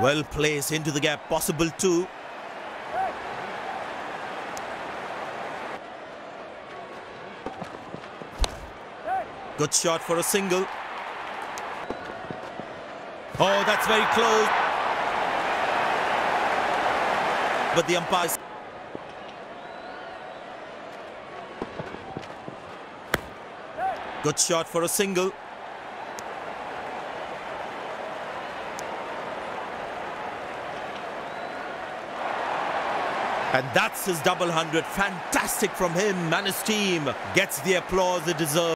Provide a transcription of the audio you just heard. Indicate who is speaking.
Speaker 1: Well placed into the gap, possible too. Good shot for a single. Oh, that's very close. But the umpires. Good shot for a single. And that's his double hundred. Fantastic from him and his team. Gets the applause it deserves.